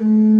Mm.